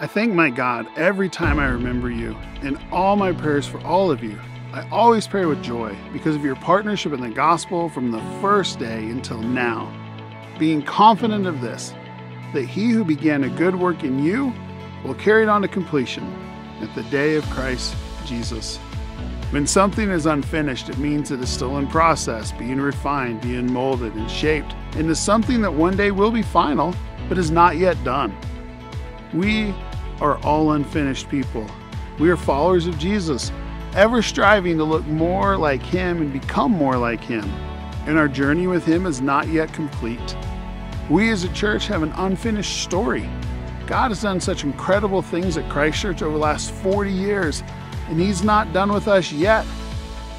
I thank my God every time I remember you and all my prayers for all of you. I always pray with joy because of your partnership in the gospel from the first day until now, being confident of this, that he who began a good work in you will carry it on to completion at the day of Christ Jesus. When something is unfinished, it means it is still in process, being refined, being molded, and shaped into something that one day will be final, but is not yet done. We are all unfinished people. We are followers of Jesus, ever striving to look more like Him and become more like Him. And our journey with Him is not yet complete. We as a church have an unfinished story. God has done such incredible things at Christ Church over the last 40 years, and He's not done with us yet.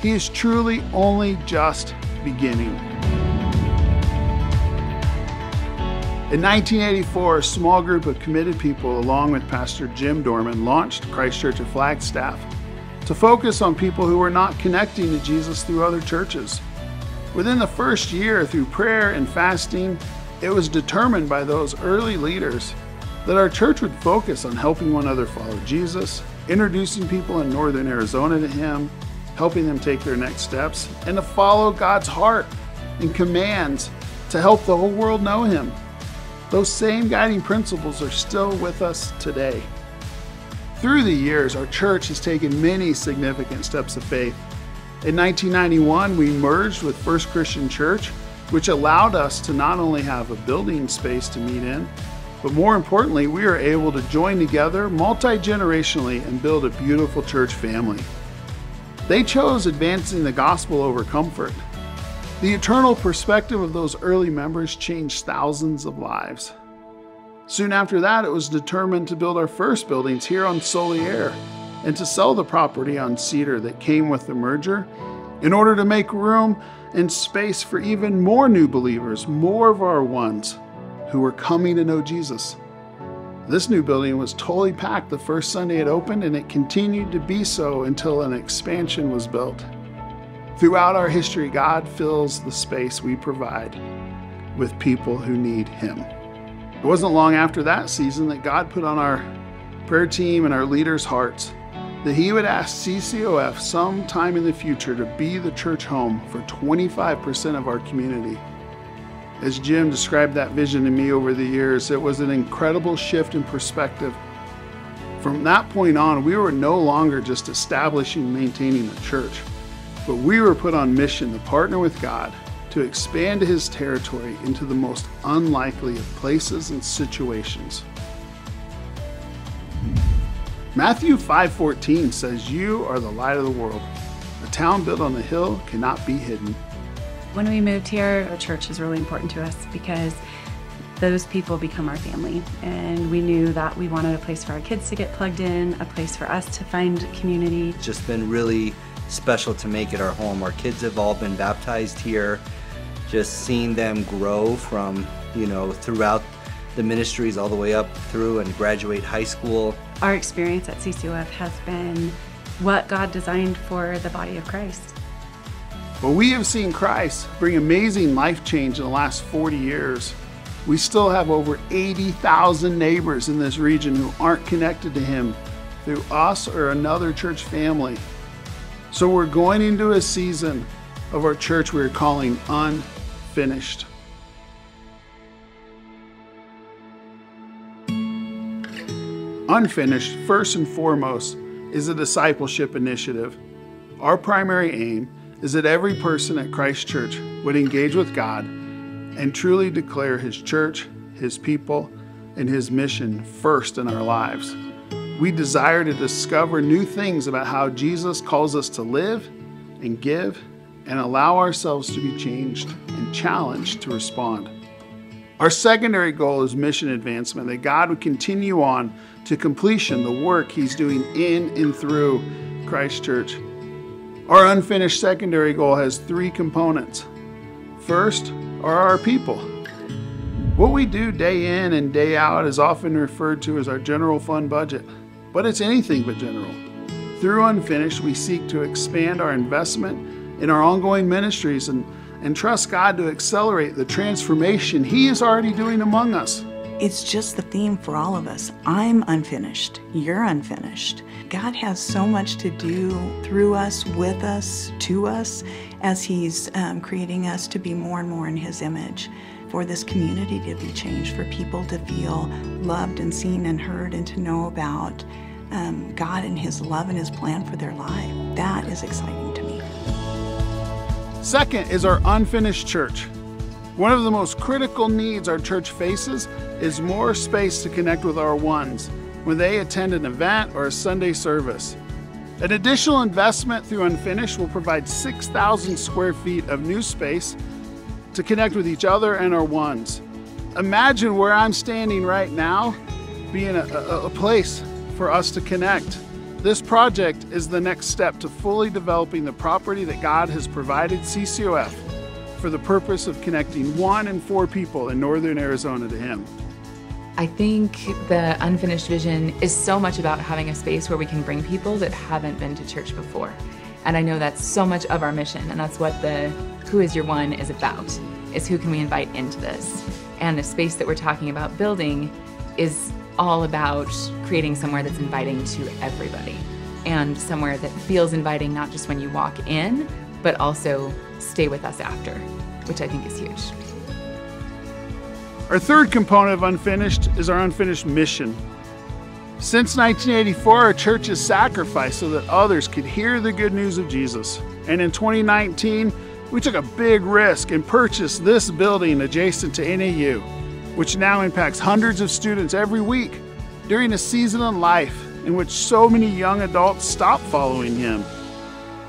He is truly only just beginning. In 1984, a small group of committed people, along with Pastor Jim Dorman, launched Christ Church of Flagstaff to focus on people who were not connecting to Jesus through other churches. Within the first year, through prayer and fasting, it was determined by those early leaders that our church would focus on helping one another follow Jesus, introducing people in northern Arizona to Him, helping them take their next steps, and to follow God's heart and commands to help the whole world know Him. Those same guiding principles are still with us today. Through the years, our church has taken many significant steps of faith. In 1991, we merged with First Christian Church, which allowed us to not only have a building space to meet in, but more importantly, we are able to join together multi generationally and build a beautiful church family. They chose advancing the gospel over comfort. The eternal perspective of those early members changed thousands of lives. Soon after that, it was determined to build our first buildings here on Soliere and to sell the property on Cedar that came with the merger in order to make room and space for even more new believers, more of our ones who were coming to know Jesus. This new building was totally packed the first Sunday it opened, and it continued to be so until an expansion was built. Throughout our history, God fills the space we provide with people who need Him. It wasn't long after that season that God put on our prayer team and our leaders' hearts that He would ask CCOF sometime in the future to be the church home for 25% of our community. As Jim described that vision to me over the years, it was an incredible shift in perspective. From that point on, we were no longer just establishing and maintaining a church, but we were put on mission to partner with God to expand his territory into the most unlikely of places and situations. Matthew 5:14 says, "You are the light of the world. A town built on a hill cannot be hidden." When we moved here, the church is really important to us because those people become our family. And we knew that we wanted a place for our kids to get plugged in, a place for us to find community. It's just been really special to make it our home. Our kids have all been baptized here. Just seeing them grow from, you know, throughout the ministries all the way up through and graduate high school. Our experience at CCOF has been what God designed for the body of Christ. Well, we have seen Christ bring amazing life change in the last 40 years, we still have over 80,000 neighbors in this region who aren't connected to Him through us or another church family. So we're going into a season of our church we're calling unfinished. Unfinished, first and foremost, is a discipleship initiative. Our primary aim is that every person at Christ Church would engage with God and truly declare His church, His people, and His mission first in our lives. We desire to discover new things about how Jesus calls us to live and give and allow ourselves to be changed and challenged to respond. Our secondary goal is mission advancement, that God would continue on to completion the work He's doing in and through Christ Church. Our unfinished secondary goal has three components. First are our people. What we do day in and day out is often referred to as our general fund budget, but it's anything but general. Through Unfinished, we seek to expand our investment in our ongoing ministries and, and trust God to accelerate the transformation He is already doing among us. It's just the theme for all of us. I'm unfinished. You're unfinished. God has so much to do through us, with us, to us, as He's um, creating us to be more and more in His image. For this community to be changed, for people to feel loved and seen and heard, and to know about um, God and His love and His plan for their life. That is exciting to me. Second is our unfinished church. One of the most critical needs our church faces is more space to connect with our ones when they attend an event or a Sunday service. An additional investment through Unfinished will provide 6,000 square feet of new space to connect with each other and our ones. Imagine where I'm standing right now being a, a, a place for us to connect. This project is the next step to fully developing the property that God has provided CCOF for the purpose of connecting one in four people in northern Arizona to Him. I think the unfinished vision is so much about having a space where we can bring people that haven't been to church before. And I know that's so much of our mission, and that's what the Who is Your One is about, is who can we invite into this. And the space that we're talking about building is all about creating somewhere that's inviting to everybody and somewhere that feels inviting not just when you walk in, but also stay with us after, which I think is huge. Our third component of Unfinished is our unfinished mission. Since 1984, our church has sacrificed so that others could hear the good news of Jesus. And in 2019, we took a big risk and purchased this building adjacent to NAU, which now impacts hundreds of students every week during a season in life in which so many young adults stop following Him.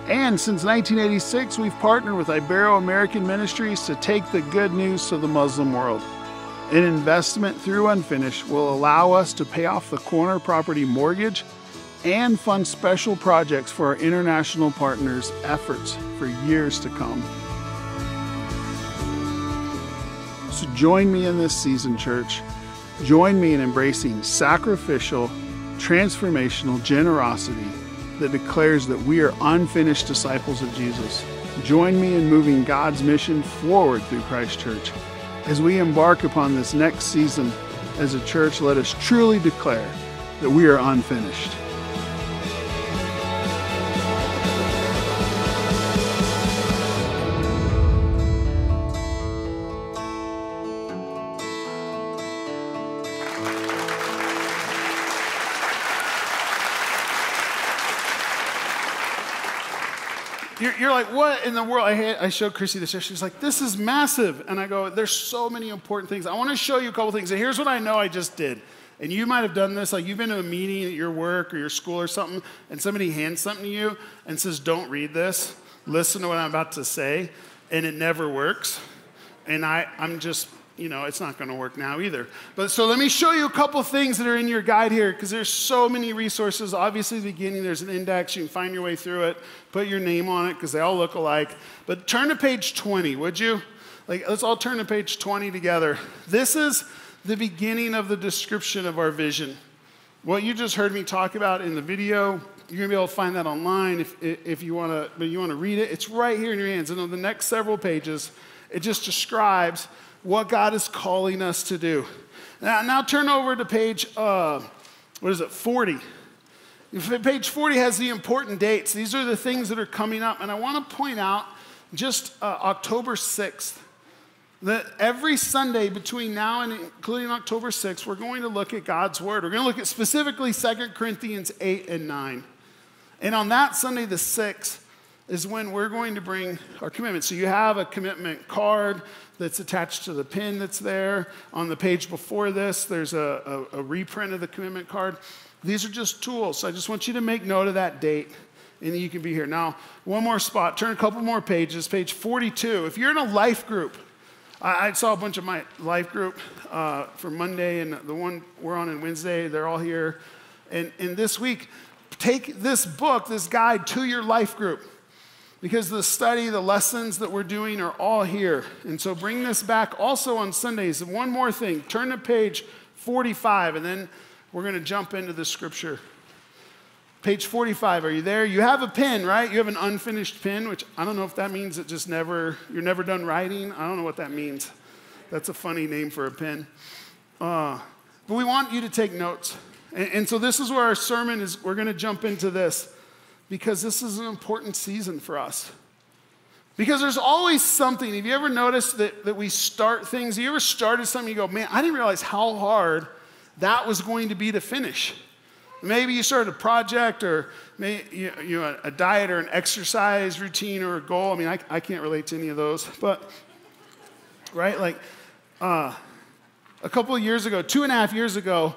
And since 1986, we've partnered with Ibero American Ministries to take the good news to the Muslim world. An investment through Unfinished will allow us to pay off the corner property mortgage and fund special projects for our international partners' efforts for years to come. So join me in this season, church. Join me in embracing sacrificial, transformational generosity that declares that we are unfinished disciples of Jesus. Join me in moving God's mission forward through Christ Church. As we embark upon this next season as a church, let us truly declare that we are unfinished. What in the world? I, had, I showed Chrissy this. She's like, this is massive. And I go, there's so many important things. I want to show you a couple things. And here's what I know I just did. And you might have done this, like you've been to a meeting at your work or your school or something, and somebody hands something to you and says, don't read this. Listen to what I'm about to say. And it never works. And I, I'm just you know, it's not going to work now either. But so let me show you a couple things that are in your guide here because there's so many resources. Obviously, the beginning, there's an index. You can find your way through it, put your name on it because they all look alike. But turn to page 20, would you? Like, let's all turn to page 20 together. This is the beginning of the description of our vision. What you just heard me talk about in the video, you're gonna be able to find that online if, if you wanna, but you wanna read it. It's right here in your hands. And on the next several pages, it just describes what God is calling us to do. Now, now turn over to page, uh, what is it, 40. Page 40 has the important dates. These are the things that are coming up. And I want to point out just uh, October 6th that every Sunday between now and including October 6th, we're going to look at God's Word. We're going to look at specifically 2 Corinthians 8 and 9. And on that Sunday, the 6th, is when we're going to bring our commitment. So you have a commitment card that's attached to the pin that's there. On the page before this, there's a, a, a reprint of the commitment card. These are just tools. So I just want you to make note of that date and you can be here. Now, one more spot. Turn a couple more pages. Page 42. If you're in a life group, I, I saw a bunch of my life group uh, for Monday and the one we're on on Wednesday. They're all here. And, and this week, take this book, this guide to your life group because the study, the lessons that we're doing are all here. And so bring this back also on Sundays. And one more thing turn to page 45, and then we're going to jump into the scripture. Page 45, are you there? You have a pen, right? You have an unfinished pen, which I don't know if that means it just never, you're never done writing. I don't know what that means. That's a funny name for a pen. Uh, but we want you to take notes. And, and so this is where our sermon is. We're going to jump into this because this is an important season for us. Because there's always something. Have you ever noticed that, that we start things? Have you ever started something, you go, man, I didn't realize how hard that was going to be to finish. Maybe you started a project or maybe, you, you know, a diet or an exercise routine or a goal. I mean, I, I can't relate to any of those, but, right? Like, uh, a couple of years ago, two and a half years ago,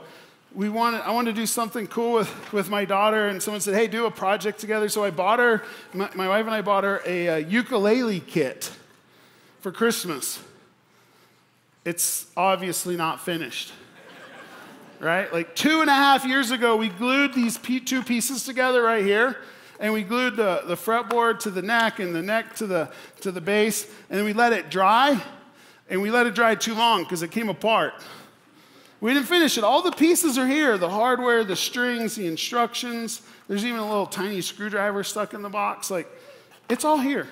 we wanted, I wanted to do something cool with, with my daughter, and someone said, hey, do a project together. So I bought her, my, my wife and I bought her a, a ukulele kit for Christmas. It's obviously not finished right? Like two and a half years ago, we glued these two pieces together right here, and we glued the, the fretboard to the neck and the neck to the, to the base, and we let it dry, and we let it dry too long because it came apart. We didn't finish it. All the pieces are here the hardware, the strings, the instructions. There's even a little tiny screwdriver stuck in the box. Like, it's all here.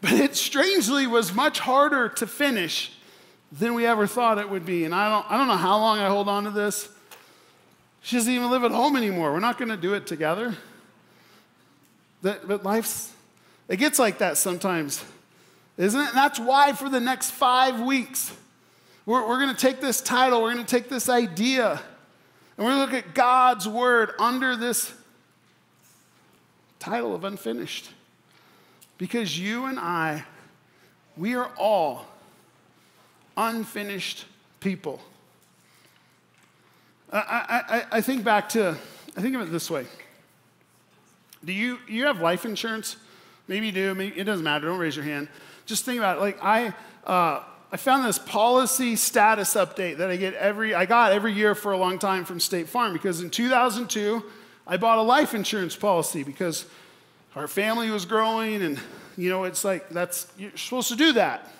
But it strangely was much harder to finish than we ever thought it would be. And I don't, I don't know how long I hold on to this. She doesn't even live at home anymore. We're not going to do it together. That, but life's, it gets like that sometimes, isn't it? And that's why for the next five weeks, we're, we're going to take this title, we're going to take this idea, and we're going to look at God's word under this title of unfinished. Because you and I, we are all unfinished people. I, I, I think back to, I think of it this way. Do you, you have life insurance? Maybe you do, maybe, it doesn't matter, don't raise your hand. Just think about it. Like, I, uh, I found this policy status update that I get every, I got every year for a long time from State Farm because in 2002, I bought a life insurance policy because our family was growing and, you know, it's like, that's, you're supposed to do that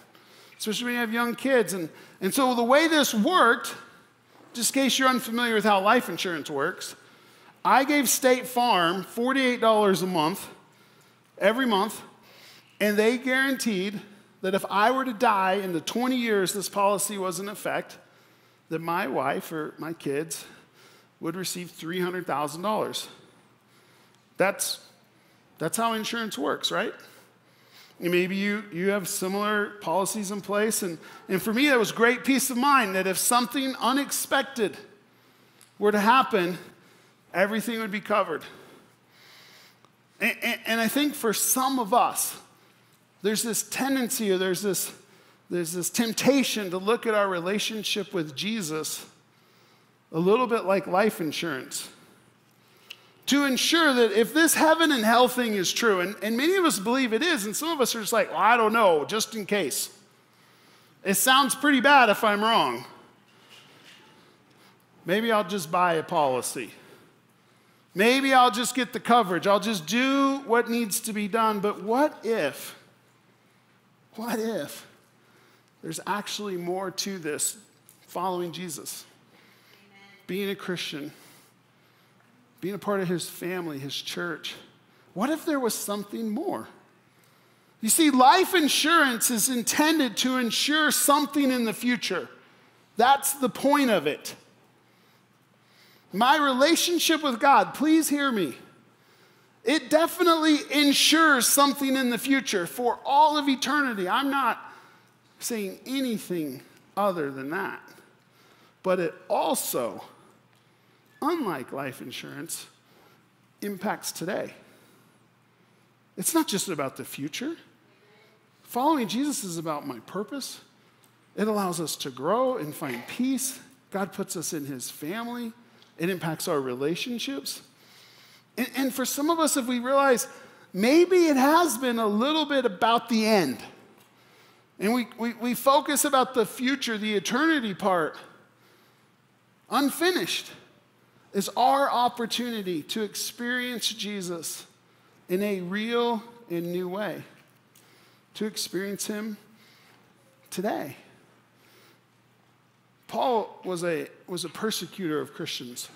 especially when you have young kids. And, and so the way this worked, just in case you're unfamiliar with how life insurance works, I gave State Farm $48 a month every month, and they guaranteed that if I were to die in the 20 years this policy was in effect, that my wife or my kids would receive $300,000. That's, that's how insurance works, right? And maybe you, you have similar policies in place. And, and for me, that was great peace of mind that if something unexpected were to happen, everything would be covered. And, and, and I think for some of us, there's this tendency or there's this, there's this temptation to look at our relationship with Jesus a little bit like life insurance to ensure that if this heaven and hell thing is true, and, and many of us believe it is, and some of us are just like, well, I don't know, just in case. It sounds pretty bad if I'm wrong. Maybe I'll just buy a policy. Maybe I'll just get the coverage. I'll just do what needs to be done. But what if, what if there's actually more to this following Jesus? Being a Christian being a part of his family, his church. What if there was something more? You see, life insurance is intended to ensure something in the future. That's the point of it. My relationship with God, please hear me. It definitely ensures something in the future for all of eternity. I'm not saying anything other than that. But it also unlike life insurance, impacts today. It's not just about the future. Following Jesus is about my purpose. It allows us to grow and find peace. God puts us in His family. It impacts our relationships. And, and, for some of us, if we realize maybe it has been a little bit about the end, and we, we, we focus about the future, the eternity part, unfinished is our opportunity to experience Jesus in a real and new way, to experience Him today. Paul was a, was a persecutor of Christians.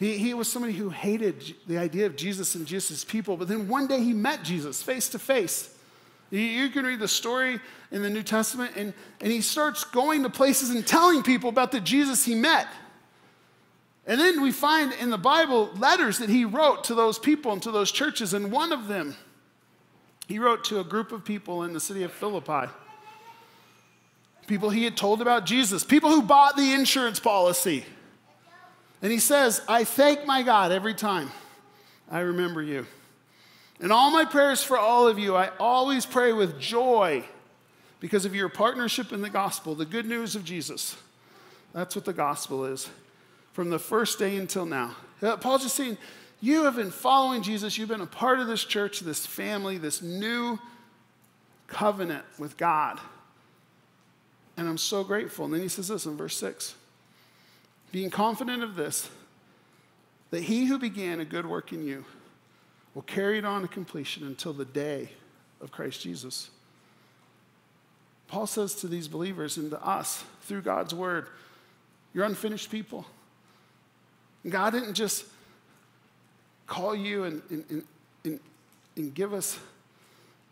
He, he was somebody who hated the idea of Jesus and Jesus' people, but then one day he met Jesus face to face. You can read the story in the New Testament, and, and he starts going to places and telling people about the Jesus he met. And then we find in the Bible letters that he wrote to those people and to those churches, and one of them he wrote to a group of people in the city of Philippi. People he had told about Jesus, people who bought the insurance policy. And he says, I thank my God every time I remember you. In all my prayers for all of you, I always pray with joy because of your partnership in the gospel, the good news of Jesus. That's what the gospel is from the first day until now. Uh, Paul's just saying, you have been following Jesus, you've been a part of this church, this family, this new covenant with God. And I'm so grateful. And then he says this in verse 6 being confident of this, that he who began a good work in you will carry it on to completion until the day of Christ Jesus. Paul says to these believers and to us through God's word, you're unfinished people. God didn't just call you and, and, and, and, give us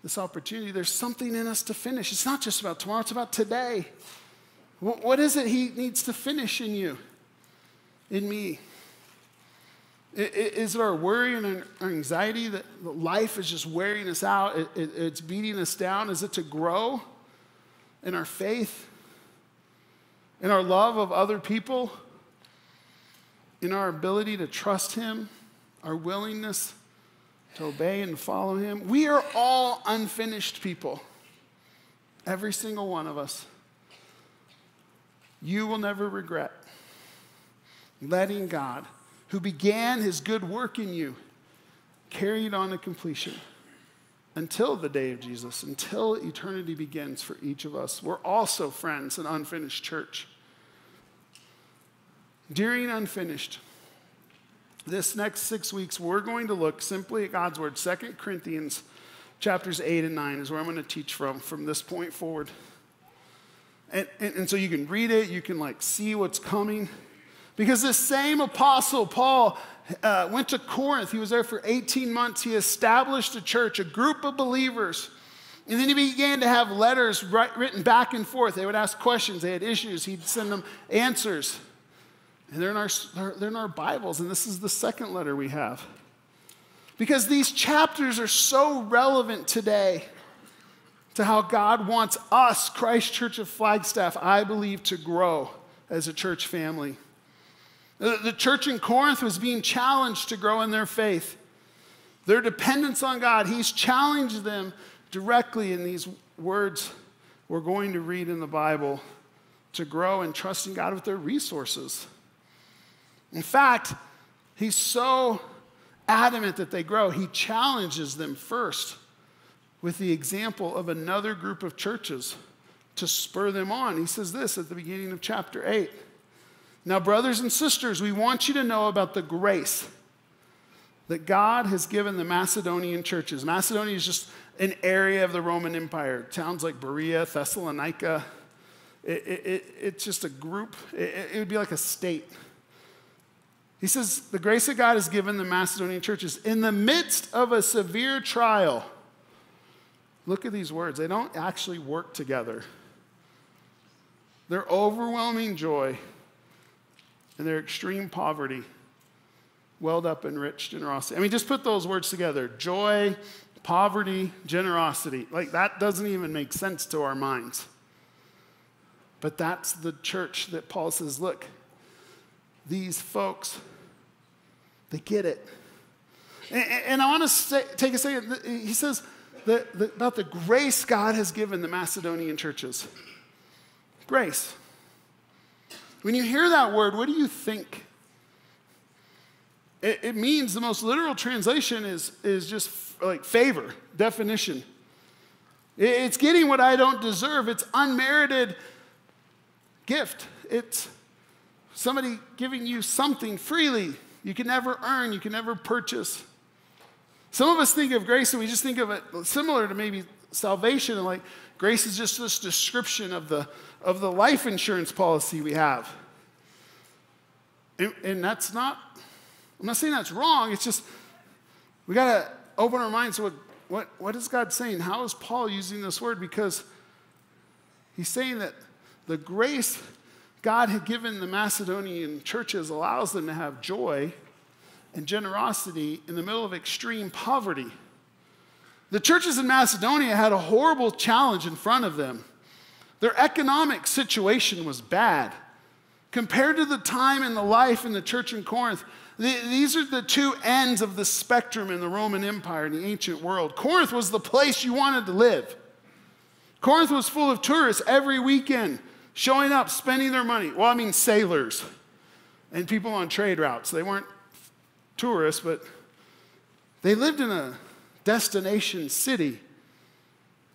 this opportunity. There's something in us to finish. It's not just about tomorrow, it's about today. What is it He needs to finish in you, in me? Is it our worry and anxiety that life is just wearing us out? It's beating us down? Is it to grow in our faith, in our love of other people, in our ability to trust Him, our willingness to obey and follow Him? We are all unfinished people, every single one of us. You will never regret letting God who began his good work in you, carry it on to completion until the day of Jesus, until eternity begins for each of us. We're also friends, an unfinished church. During unfinished, this next six weeks, we're going to look simply at God's word. Second Corinthians chapters 8 and 9 is where I'm going to teach from from this point forward. And, and, and so you can read it, you can like see what's coming. Because this same apostle, Paul, uh, went to Corinth. He was there for 18 months. He established a church, a group of believers. And then he began to have letters written back and forth. They would ask questions, they had issues, he'd send them answers. And they're in, our, they're in our Bibles, and this is the second letter we have. Because these chapters are so relevant today to how God wants us, Christ Church of Flagstaff, I believe, to grow as a church family. The church in Corinth was being challenged to grow in their faith. Their dependence on God, He's challenged them directly in these words we're going to read in the Bible to grow in trusting God with their resources. In fact, He's so adamant that they grow, He challenges them first with the example of another group of churches to spur them on. He says this at the beginning of chapter 8. Now, brothers and sisters, we want you to know about the grace that God has given the Macedonian churches. Macedonia is just an area of the Roman Empire. Towns like Berea, Thessalonica, it, it, it, it's just a group, it would be like a state. He says, The grace that God has given the Macedonian churches in the midst of a severe trial. Look at these words, they don't actually work together. Their overwhelming joy and their extreme poverty welled up in rich generosity. I mean, just put those words together joy, poverty, generosity. Like, that doesn't even make sense to our minds. But that's the church that Paul says, look, these folks, they get it. And, and I want to take a second. He says about the grace God has given the Macedonian churches. Grace. When you hear that word, what do you think? It, it means the most literal translation is, is just like favor, definition. It's getting what I don't deserve. It's unmerited gift. It's somebody giving you something freely you can never earn, you can never purchase. Some of us think of grace and we just think of it similar to maybe salvation and like grace is just this description of the of the life insurance policy we have. And, that's not, I'm not saying that's wrong, it's just we got to open our minds to what what, what is God saying? How is Paul using this word? Because he's saying that the grace God had given the Macedonian churches allows them to have joy and generosity in the middle of extreme poverty. The churches in Macedonia had a horrible challenge in front of them. Their economic situation was bad. Compared to the time and the life in the church in Corinth, these are the two ends of the spectrum in the Roman Empire in the ancient world. Corinth was the place you wanted to live. Corinth was full of tourists every weekend showing up, spending their money. Well, I mean, sailors and people on trade routes. They weren't tourists, but they lived in a destination city.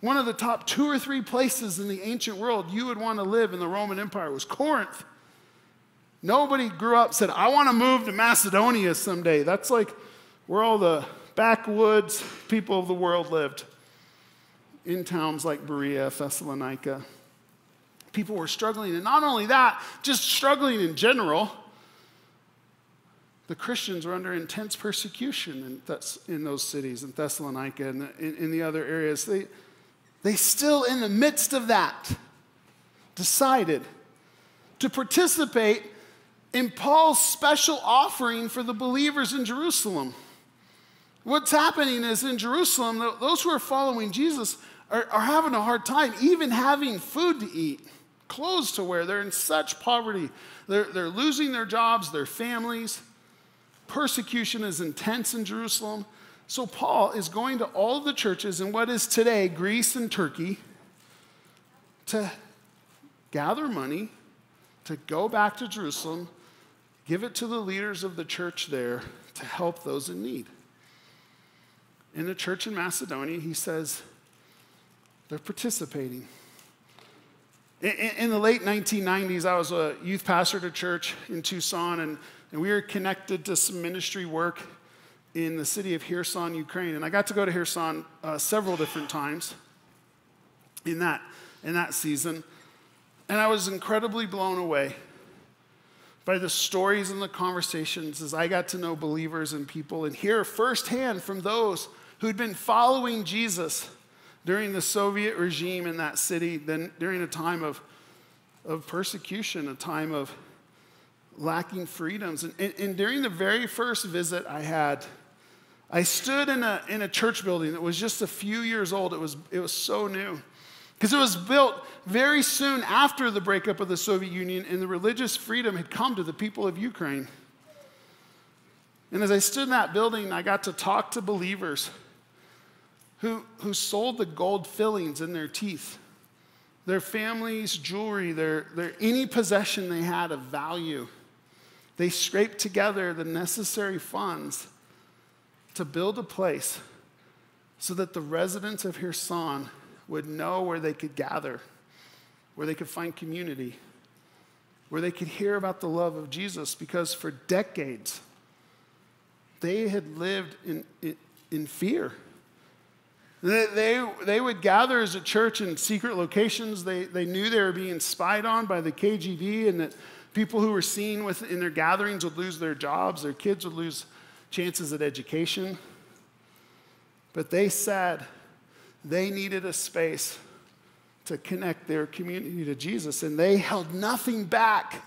One of the top two or three places in the ancient world you would want to live in the Roman Empire was Corinth. Nobody grew up said, I want to move to Macedonia someday. That's like where all the backwoods people of the world lived in towns like Berea, Thessalonica. People were struggling, and not only that, just struggling in general the Christians were under intense persecution in, in those cities, in Thessalonica and in, in, the other areas. They, they still, in the midst of that, decided to participate in Paul's special offering for the believers in Jerusalem. What's happening is in Jerusalem, those who are following Jesus are, are having a hard time even having food to eat, clothes to wear. They're in such poverty. They're, they're losing their jobs, their families. Persecution is intense in Jerusalem. So, Paul is going to all the churches in what is today Greece and Turkey to gather money to go back to Jerusalem, give it to the leaders of the church there to help those in need. In the church in Macedonia, he says they're participating. In, the late 1990s, I was a youth pastor at a church in Tucson, and and we were connected to some ministry work in the city of Kherson, Ukraine. And I got to go to Kherson uh, several different times in that, in that season. And I was incredibly blown away by the stories and the conversations as I got to know believers and people and hear firsthand from those who'd been following Jesus during the Soviet regime in that city, then during a time of, of persecution, a time of lacking freedoms. And, and, and, during the very first visit I had, I stood in a, in a church building that was just a few years old. It was, it was so new. Because it was built very soon after the breakup of the Soviet Union, and the religious freedom had come to the people of Ukraine. And as I stood in that building, I got to talk to believers who, who sold the gold fillings in their teeth, their families' jewelry, their, their, any possession they had of value. They scraped together the necessary funds to build a place so that the residents of Kherson would know where they could gather, where they could find community, where they could hear about the love of Jesus, because for decades they had lived in, in, in fear. They, they, they, would gather as a church in secret locations. They, they knew they were being spied on by the KGB and that People who were seen with, in their gatherings would lose their jobs, their kids would lose chances at education. But they said they needed a space to connect their community to Jesus, and they held nothing back.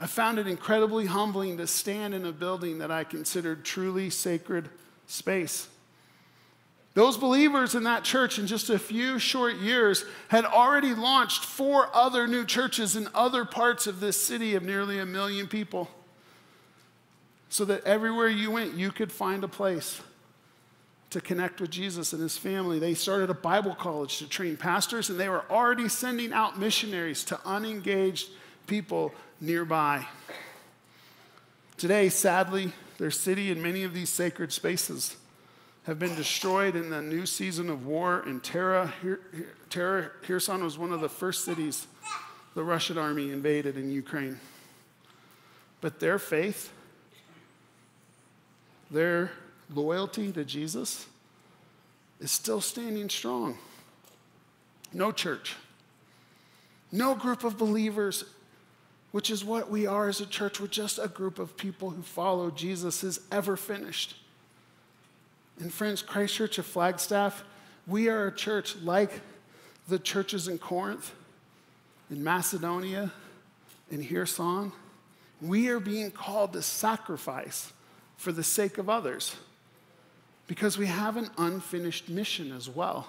I found it incredibly humbling to stand in a building that I considered truly sacred space. Those believers in that church in just a few short years had already launched four other new churches in other parts of this city of nearly a million people. So that everywhere you went, you could find a place to connect with Jesus and his family. They started a Bible college to train pastors, and they were already sending out missionaries to unengaged people nearby. Today, sadly, their city and many of these sacred spaces have been destroyed in the new season of war and terror. Terror, Kherson was one of the first cities the Russian army invaded in Ukraine. But their faith, their loyalty to Jesus is still standing strong. No church, no group of believers, which is what we are as a church. We're just a group of people who follow Jesus, is ever finished. And friends, Christ Church of Flagstaff, we are a church like the churches in Corinth, in Macedonia, in Kherson. We are being called to sacrifice for the sake of others because we have an unfinished mission as well.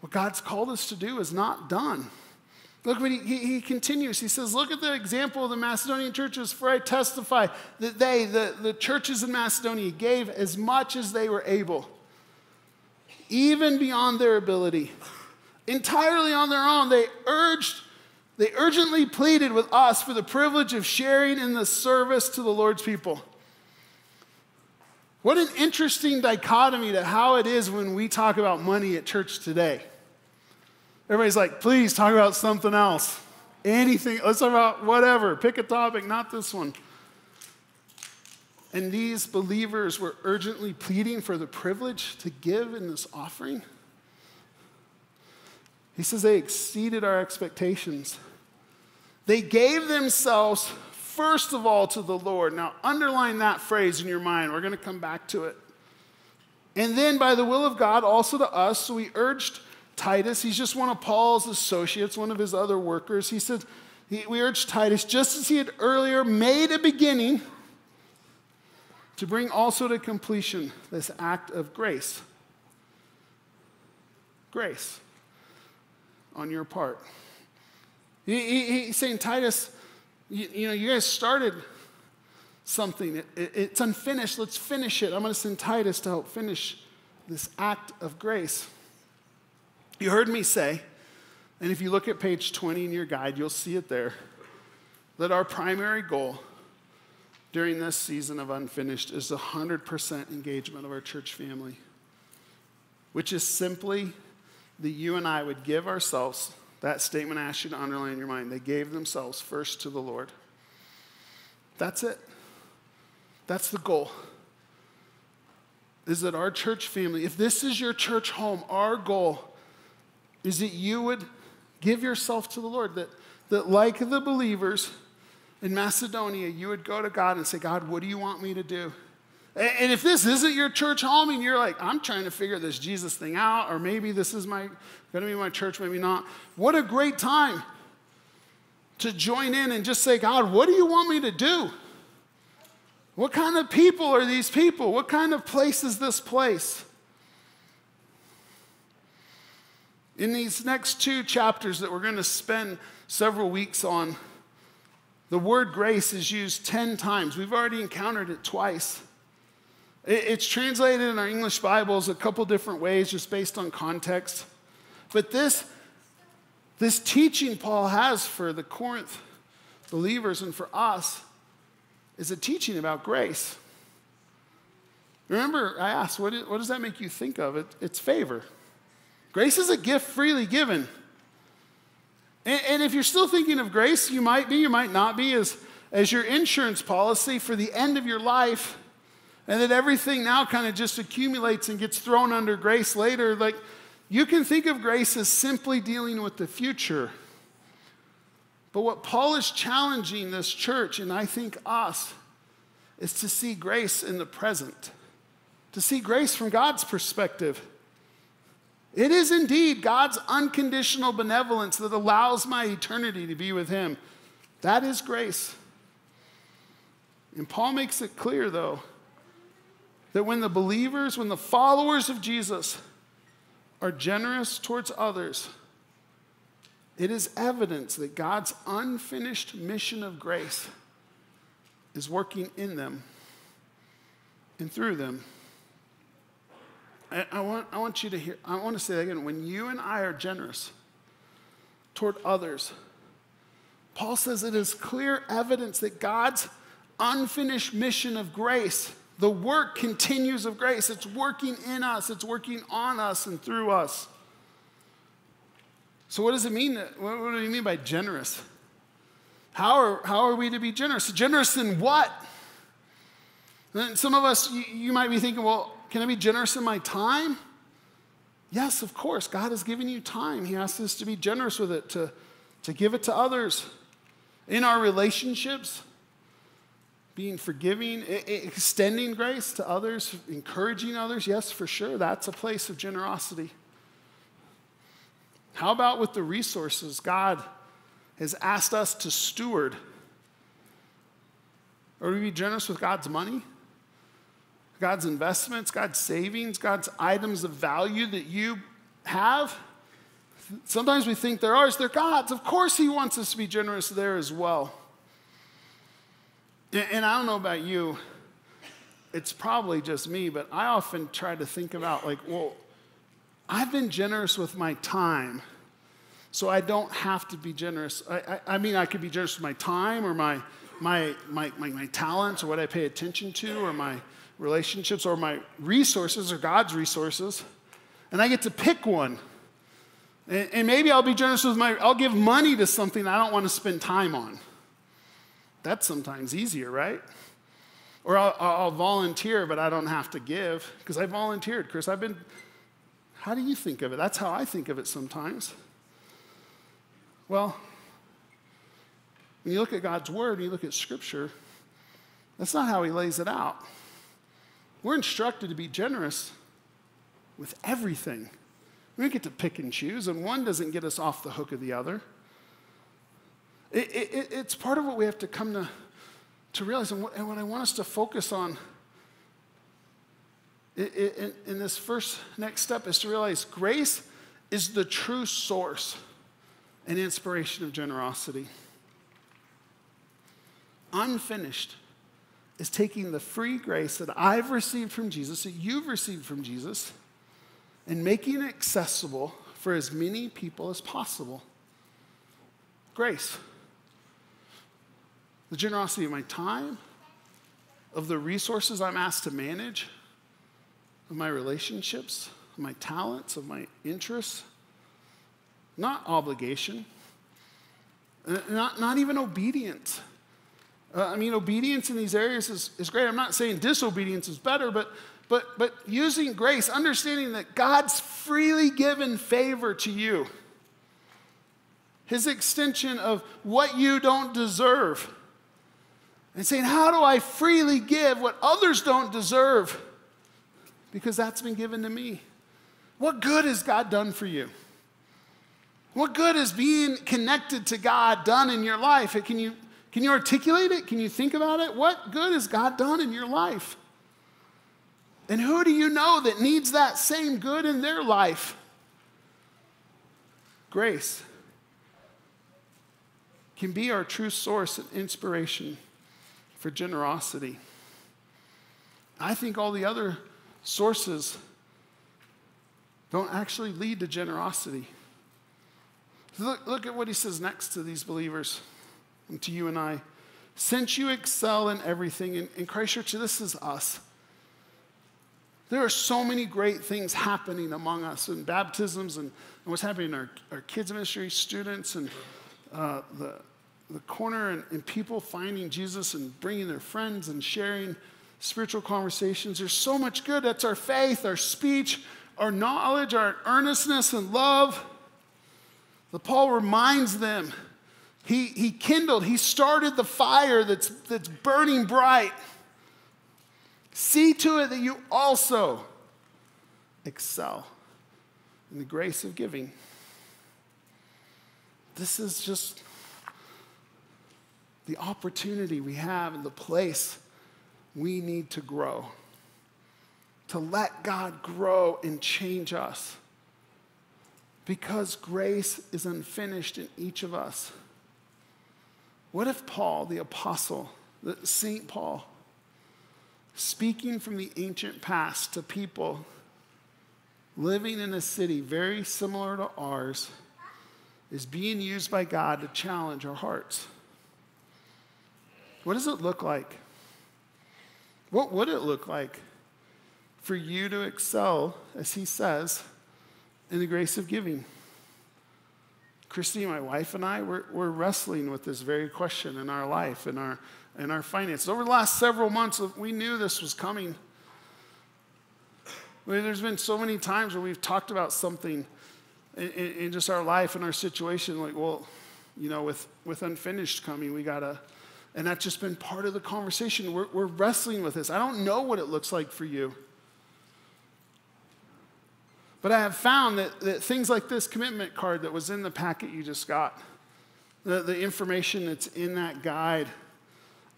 What God's called us to do is not done. Look what he, he, he, continues. He says, Look at the example of the Macedonian churches, for I testify that they, the, the churches in Macedonia, gave as much as they were able, even beyond their ability, entirely on their own. They urged, they urgently pleaded with us for the privilege of sharing in the service to the Lord's people. What an interesting dichotomy to how it is when we talk about money at church today. Everybody's like, please talk about something else. Anything, let's talk about whatever. Pick a topic, not this one. And these believers were urgently pleading for the privilege to give in this offering. He says they exceeded our expectations. They gave themselves, first of all, to the Lord. Now, underline that phrase in your mind. We're going to come back to it. And then, by the will of God, also to us. So we urged Titus, he's just one of Paul's associates, one of his other workers. He said, he, We urge Titus, just as he had earlier made a beginning, to bring also to completion this act of grace. Grace on your part. He, he, he's saying, Titus, you, you, know, you guys started something. It, it, it's unfinished. Let's finish it. I'm going to send Titus to help finish this act of grace. You heard me say, and if you look at page 20 in your guide, you'll see it there, that our primary goal during this season of unfinished is 100% engagement of our church family, which is simply that you and I would give ourselves, that statement I asked you to underline in your mind, they gave themselves first to the Lord. That's it. That's the goal. Is that our church family, if this is your church home, our goal is that you would give yourself to the Lord, that, that like the believers in Macedonia, you would go to God and say, God, what do you want me to do? And if this isn't your church home and you're like, I'm trying to figure this Jesus thing out, or maybe this is my gonna be my church, maybe not, what a great time to join in and just say, God, what do you want me to do? What kind of people are these people? What kind of place is this place? In these next two chapters that we're going to spend several weeks on, the word grace is used 10 times. We've already encountered it twice. It's translated in our English Bibles a couple different ways just based on context. But this, this teaching Paul has for the Corinth believers and for us is a teaching about grace. Remember, I asked, what, what does that make you think of? It, it's favor. Grace is a gift freely given. And, and, if you're still thinking of grace, you might be, you might not be, as, as your insurance policy for the end of your life, and that everything now kind of just accumulates and gets thrown under grace later. Like, you can think of grace as simply dealing with the future. But what Paul is challenging this church, and I think us, is to see grace in the present, to see grace from God's perspective. It is indeed God's unconditional benevolence that allows my eternity to be with Him. That is grace. And Paul makes it clear, though, that when the believers, when the followers of Jesus are generous towards others, it is evidence that God's unfinished mission of grace is working in them and through them. I, want, I want you to hear, I want to say that again. When you and I are generous toward others, Paul says it is clear evidence that God's unfinished mission of grace, the work continues of grace. It's working in us, it's working on us and through us. So, what does it mean? What, do you mean by generous? How are, how are we to be generous? Generous in what? And some of us, you, you might be thinking, well, can I be generous in my time? Yes, of course. God has given you time. He asks us to be generous with it, to, to give it to others. In our relationships, being forgiving, extending grace to others, encouraging others. Yes, for sure, that's a place of generosity. How about with the resources God has asked us to steward? Are we be generous with God's money? God's investments, God's savings, God's items of value that you have? Sometimes we think they're ours, they're God's. Of course, He wants us to be generous there as well. And I don't know about you, it's probably just me, but I often try to think about, like, well, I've been generous with my time, so I don't have to be generous. I, I, I mean, I could be generous with my time or my, my, my, my, my talents or what I pay attention to or my relationships or my resources or God's resources, and I get to pick one. And, and maybe I'll be generous with my, I'll give money to something I don't want to spend time on. That's sometimes easier, right? Or I'll, I'll volunteer, but I don't have to give because I volunteered, Chris. I've been, how do you think of it? That's how I think of it sometimes. Well, when you look at God's word and you look at scripture, that's not how he lays it out. We're instructed to be generous with everything. We get to pick and choose, and one doesn't get us off the hook of the other. It, it, it's part of what we have to come to, to realize. And what, and what I want us to focus on in, in this first next step is to realize grace is the true source and inspiration of generosity. Unfinished is taking the free grace that I've received from Jesus, that you've received from Jesus, and making it accessible for as many people as possible. Grace the generosity of my time, of the resources I'm asked to manage, of my relationships, of my talents, of my interests. Not obligation, uh, not, not even obedience. Uh, I mean, obedience in these areas is, is great. I'm not saying disobedience is better, but, but, but using grace, understanding that God's freely given favor to you, His extension of what you don't deserve and saying, How do I freely give what others don't deserve? Because that's been given to me. What good has God done for you? What good is being connected to God done in your life? Can you, can you articulate it? Can you think about it? What good has God done in your life? And who do you know that needs that same good in their life? Grace can be our true source and inspiration for generosity. I think all the other sources don't actually lead to generosity. Look, look at what he says next to these believers and to you and I. Since you excel in everything, in, in Christ Church, this is us. There are so many great things happening among us in baptisms and, and what's happening in our, our kids' ministry, students, and uh, the the corner and, and people finding Jesus and bringing their friends and sharing spiritual conversations. There's so much good. That's our faith, our speech, our knowledge, our earnestness and love. The Paul reminds them. He, he kindled, he started the fire that's, that's burning bright. See to it that you also excel in the grace of giving. This is just the opportunity we have and the place we need to grow. To let God grow and change us. Because grace is unfinished in each of us. What if Paul, the apostle, the St. Paul, speaking from the ancient past to people living in a city very similar to ours, is being used by God to challenge our hearts? What does it look like? What would it look like for you to excel, as he says, in the grace of giving? Christy, my wife, and I, we're, we're wrestling with this very question in our life and our, in our finances. Over the last several months, we knew this was coming. I mean, There's been so many times where we've talked about something in, in, just our life and our situation, like, well, you know, with, with unfinished coming, we got to And that's just been part of the conversation. We're, we're wrestling with this. I don't know what it looks like for you. But I have found that, that things like this commitment card that was in the packet you just got, the, the information that's in that guide,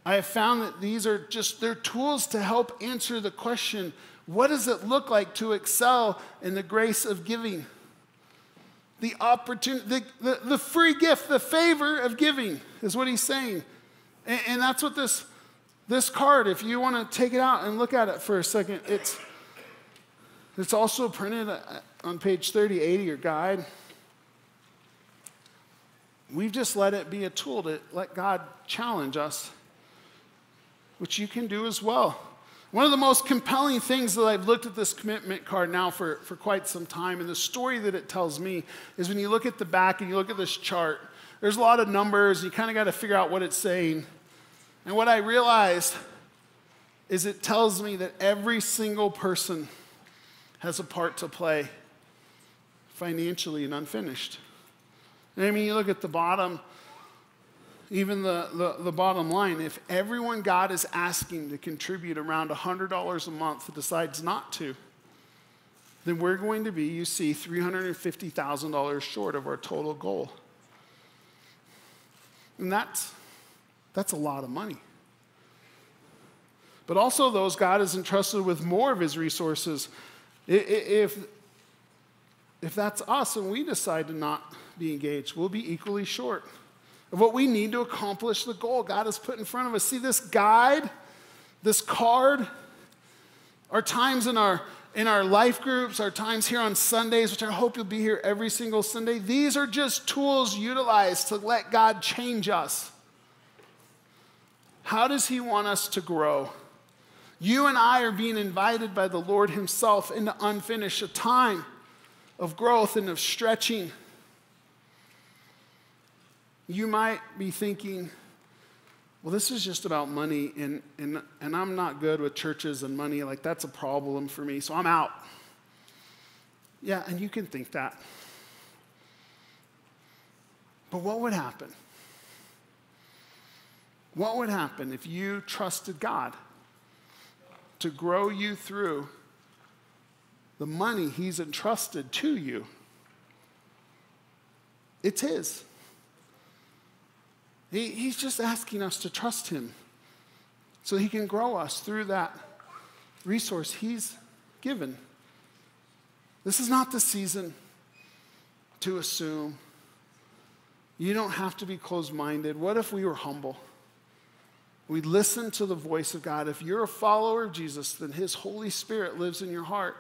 I have found that these are just they're tools to help answer the question, what does it look like to excel in the grace of giving? The opportunity, the, the, the free gift, the favor of giving is what he's saying. And, and that's what this, this card, if you want to take it out and look at it for a second, it's, it's also printed on page 38 of your guide. We've just let it be a tool to let God challenge us, which you can do as well. One of the most compelling things that I've looked at this commitment card now for, for quite some time, and the story that it tells me is when you look at the back and you look at this chart, there's a lot of numbers, you kind of got to figure out what it's saying. And what I realized is it tells me that every single person has a part to play financially and unfinished. And I mean, you look at the bottom, even the, the, the, bottom line, if everyone God is asking to contribute around $100 a month decides not to, then we're going to be, you see, $350,000 short of our total goal. And that's, that's a lot of money. But also, those God is entrusted with more of his resources. If, if that's us and we decide to not be engaged, we'll be equally short of what we need to accomplish the goal God has put in front of us. See, this guide, this card, our times in our in our life groups, our times here on Sundays, which I hope you'll be here every single Sunday, these are just tools utilized to let God change us. How does He want us to grow? You and I are being invited by the Lord Himself into unfinished, a time of growth and of stretching. You might be thinking, well, this is just about money, and, and, and I'm not good with churches and money. Like, that's a problem for me, so I'm out. Yeah, and you can think that. But what would happen? What would happen if you trusted God to grow you through the money He's entrusted to you? It's His. He, he's just asking us to trust Him so He can grow us through that resource He's given. This is not the season to assume. You don't have to be closed minded. What if we were humble? We listen to the voice of God. If you're a follower of Jesus, then His Holy Spirit lives in your heart.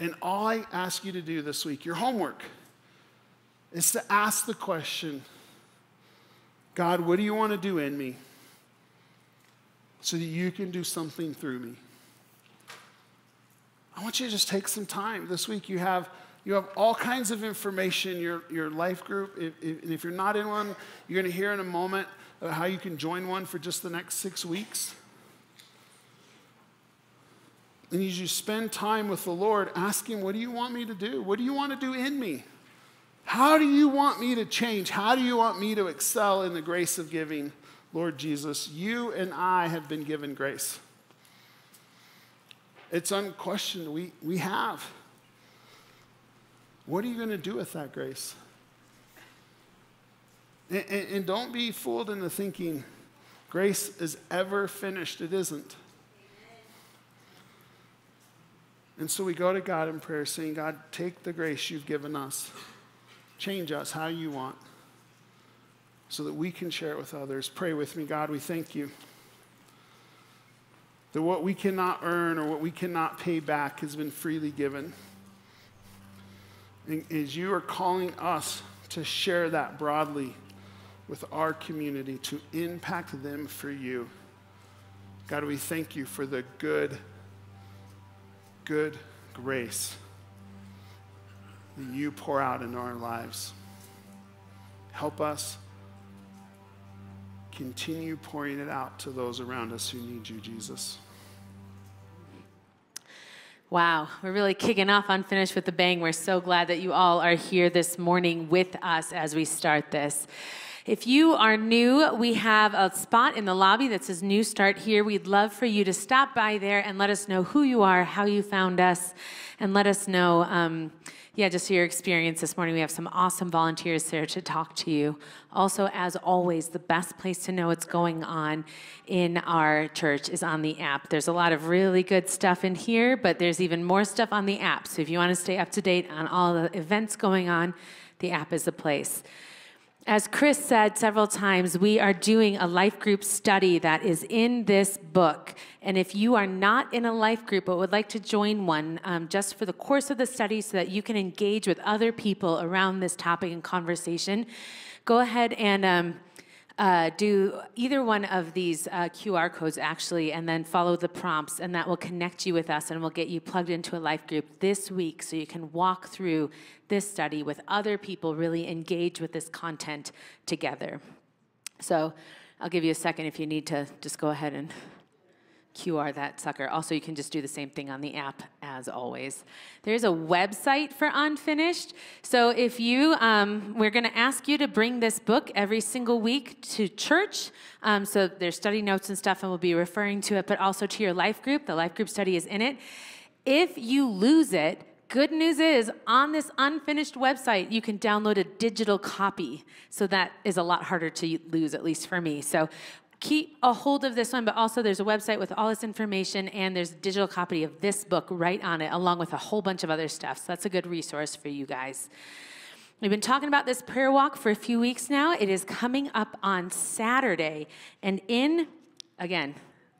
And all I ask you to do this week, your homework, is to ask the question God, what do you want to do in me so that you can do something through me? I want you to just take some time. This week you have, you have all kinds of information, your, your life group. If, if, and if you're not in one, you're going to hear in a moment how you can join one for just the next six weeks. And as you spend time with the Lord, asking, What do you want me to do? What do you want to do in me? How do you want me to change? How do you want me to excel in the grace of giving? Lord Jesus, you and I have been given grace. It's unquestioned. We, we have. What are you going to do with that grace? And, and, and don't be fooled into thinking grace is ever finished. It isn't. And so we go to God in prayer saying, God, take the grace you've given us. Change us how you want so that we can share it with others. Pray with me, God. We thank you that what we cannot earn or what we cannot pay back has been freely given. And as you are calling us to share that broadly with our community, to impact them for you, God, we thank you for the good, good grace that you pour out into our lives. Help us continue pouring it out to those around us who need you, Jesus. Wow, we're really kicking off Unfinished with a bang. We're so glad that you all are here this morning with us as we start this. If you are new, we have a spot in the lobby that says New Start here. We'd love for you to stop by there and let us know who you are, how you found us, and let us know. Um, yeah, just your experience this morning. We have some awesome volunteers there to talk to you. Also, as always, the best place to know what's going on in our church is on the app. There's a lot of really good stuff in here, but there's even more stuff on the app. So if you want to stay up to date on all the events going on, the app is the place. As Chris said several times, we are doing a life group study that is in this book. And if you are not in a life group but would like to join one um, just for the course of the study so that you can engage with other people around this topic and conversation, go ahead and. Um, uh, do either one of these uh, QR codes actually, and then follow the prompts, and that will connect you with us and we'll get you plugged into a life group this week so you can walk through this study with other people, really engage with this content together. So I'll give you a second if you need to just go ahead and QR that sucker. Also, you can just do the same thing on the app as always. There's a website for Unfinished. So if you, um, we're going to ask you to bring this book every single week to church. Um, so there's study notes and stuff, and we'll be referring to it, but also to your life group. The life group study is in it. If you lose it, Good news is, on this unfinished website, you can download a digital copy. So that is a lot harder to lose, at least for me. So keep a hold of this one, but also there's a website with all this information and there's a digital copy of this book right on it, along with a whole bunch of other stuff. So that's a good resource for you guys. We've been talking about this prayer walk for a few weeks now. It is coming up on Saturday. And in, again,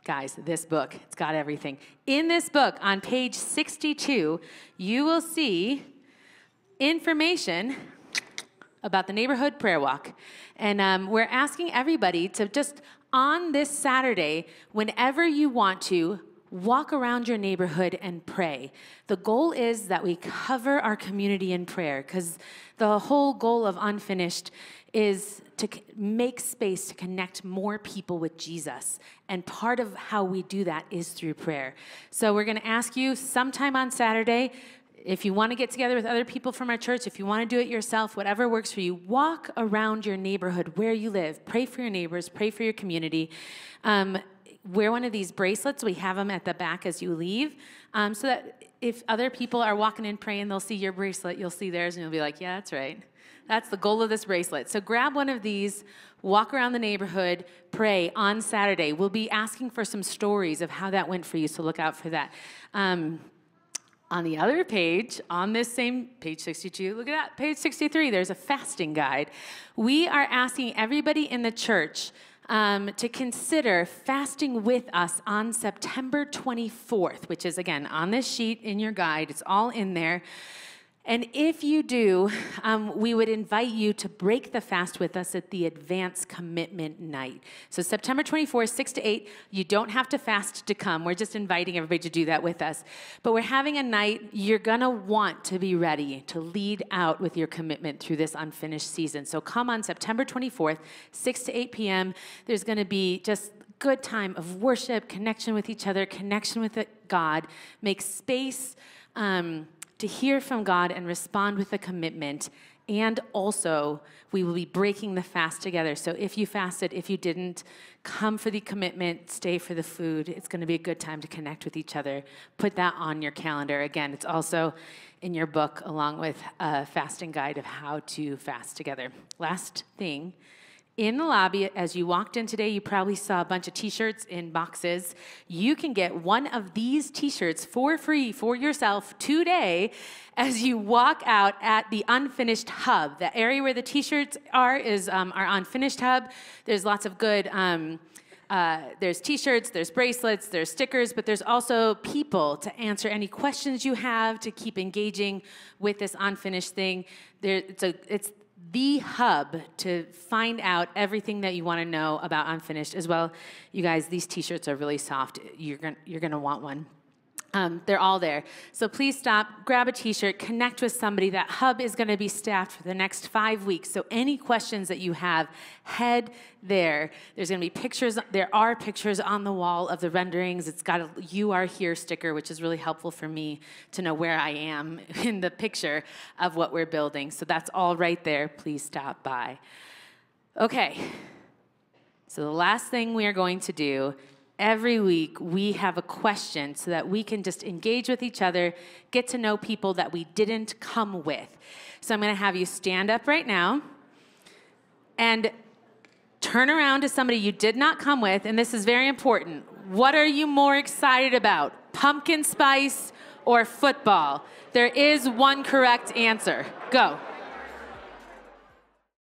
guys, this book, it's got everything. In this book, on page 62, you will see information about the neighborhood prayer walk. And um, we're asking everybody to just on this Saturday, whenever you want to, walk around your neighborhood and pray. The goal is that we cover our community in prayer because the whole goal of Unfinished is to make space to connect more people with Jesus. And part of how we do that is through prayer. So we're going to ask you sometime on Saturday if you want to get together with other people from our church, if you want to do it yourself, whatever works for you, walk around your neighborhood where you live. Pray for your neighbors, pray for your community. Um, wear one of these bracelets. We have them at the back as you leave, um, so that if other people are walking in praying, they'll see your bracelet, you'll see theirs, and you'll be like, yeah, that's right. That's the goal of this bracelet. So grab one of these, walk around the neighborhood, pray on Saturday. We'll be asking for some stories of how that went for you, so look out for that. Um, on the other page, on this same page 62, look at that, page 63, there's a fasting guide. We are asking everybody in the church um, to consider fasting with us on September 24th, which is again on this sheet in your guide. It's all in there. And if you do, um, we would invite you to break the fast with us at the advance commitment night. So, September 24th, 6 to 8, you don't have to fast to come. We're just inviting everybody to do that with us. But we're having a night you're going to want to be ready to lead out with your commitment through this unfinished season. So, come on September 24th, 6 to 8 p.m. There's going to be just good time of worship, connection with each other, connection with God. Make space. Um, to hear from God and respond with a commitment. And also, we will be breaking the fast together. So if you fasted, if you didn't, come for the commitment, stay for the food. It's going to be a good time to connect with each other. Put that on your calendar. Again, it's also in your book, along with a fasting guide of how to fast together. Last thing in the lobby, as you walked in today, you probably saw a bunch of t shirts in boxes. You can get one of these t shirts for free for yourself today as you walk out at the Unfinished Hub. The area where the t shirts are is um, our Unfinished Hub. There's lots of good. Um, uh, there's t-shirts there's bracelets there's stickers but there's also people to answer any questions you have to keep engaging with this unfinished thing there, it's, a, it's the hub to find out everything that you want to know about Unfinished as well. You guys, these t shirts are really soft. You're going you're going to want one. Um, they're all there. So please stop, grab a t shirt, connect with somebody. That hub is going to be staffed for the next five weeks. So any questions that you have, head there. There's going to be pictures, there are pictures on the wall of the renderings. It's got a You Are Here sticker, which is really helpful for me to know where I am in the picture of what we're building. So that's all right there. Please stop by. Okay. So the last thing we are going to do every week we have a question so that we can just engage with each other, get to know people that we didn't come with. So I'm going to have you stand up right now and turn around to somebody you did not come with, and this is very important. What are you more excited about, pumpkin spice or football? There is one correct answer. Go.